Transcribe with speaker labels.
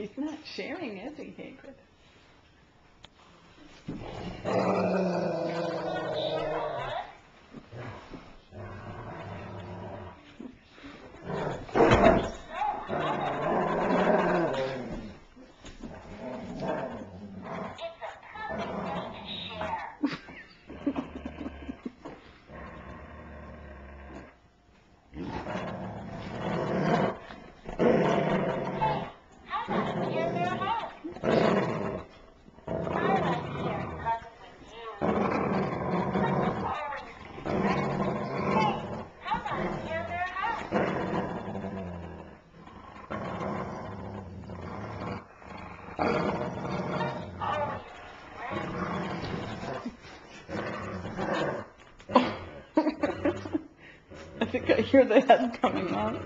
Speaker 1: He's not sharing, is he, Hagrid? I think I hear the head coming out.